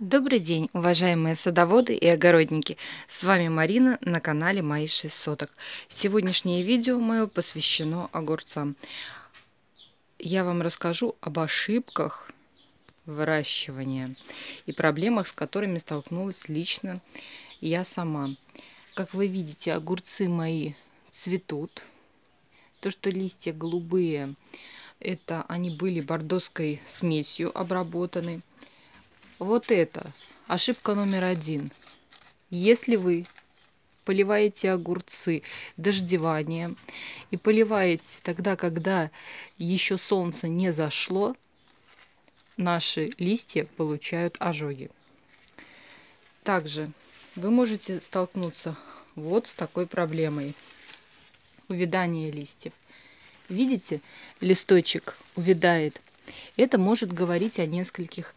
Добрый день, уважаемые садоводы и огородники! С вами Марина на канале Мои 6 соток. Сегодняшнее видео мое посвящено огурцам. Я вам расскажу об ошибках выращивания и проблемах, с которыми столкнулась лично я сама. Как вы видите, огурцы мои цветут. То, что листья голубые, это они были бордоской смесью обработаны. Вот это ошибка номер один. Если вы поливаете огурцы дождеванием и поливаете тогда, когда еще солнце не зашло, наши листья получают ожоги. Также вы можете столкнуться вот с такой проблемой. Увядание листьев. Видите, листочек увядает. Это может говорить о нескольких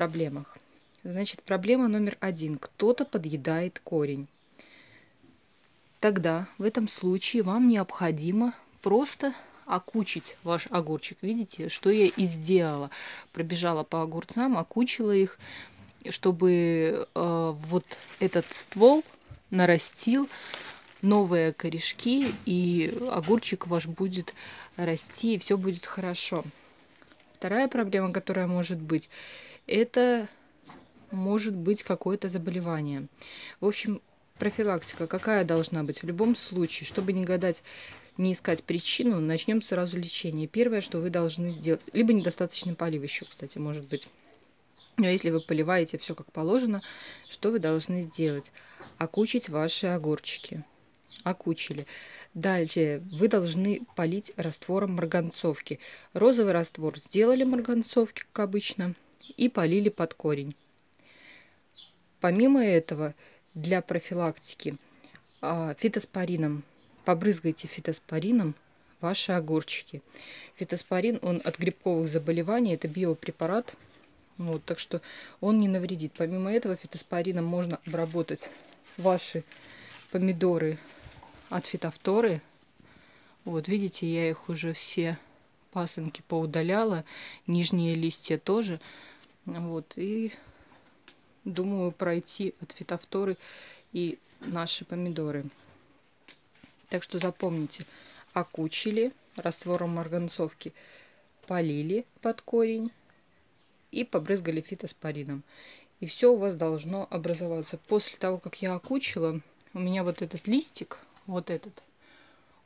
проблемах. Значит, проблема номер один. Кто-то подъедает корень. Тогда в этом случае вам необходимо просто окучить ваш огурчик. Видите, что я и сделала. Пробежала по огурцам, окучила их, чтобы э, вот этот ствол нарастил новые корешки, и огурчик ваш будет расти, и все будет хорошо. Вторая проблема, которая может быть, это может быть какое-то заболевание. В общем, профилактика какая должна быть? В любом случае, чтобы не гадать, не искать причину, начнем сразу лечение. Первое, что вы должны сделать, либо недостаточный полив еще, кстати, может быть. Но если вы поливаете все как положено, что вы должны сделать? Окучить ваши огурчики. Окучили. Дальше вы должны полить раствором марганцовки. Розовый раствор сделали марганцовки, как обычно и полили под корень. Помимо этого, для профилактики а, фитоспорином, побрызгайте фитоспорином ваши огурчики. Фитоспорин, он от грибковых заболеваний, это биопрепарат, вот, так что он не навредит. Помимо этого, фитоспорином можно обработать ваши помидоры от фитофторы. Вот, видите, я их уже все пасынки поудаляла, нижние листья тоже. Вот, и думаю пройти от фитофторы и наши помидоры. Так что запомните, окучили раствором марганцовки, полили под корень и побрызгали фитоспорином. И все у вас должно образоваться. После того, как я окучила, у меня вот этот листик, вот этот,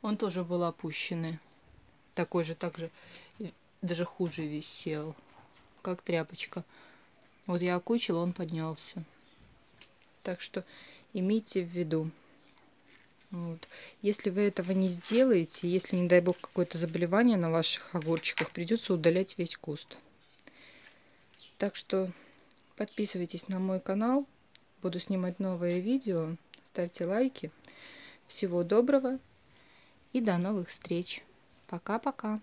он тоже был опущенный. Такой же, также, даже хуже висел как тряпочка. Вот я окучила, он поднялся. Так что имейте в виду. Вот. Если вы этого не сделаете, если, не дай бог, какое-то заболевание на ваших огурчиках, придется удалять весь куст. Так что подписывайтесь на мой канал. Буду снимать новые видео. Ставьте лайки. Всего доброго и до новых встреч. Пока-пока.